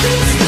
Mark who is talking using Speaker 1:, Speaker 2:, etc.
Speaker 1: Please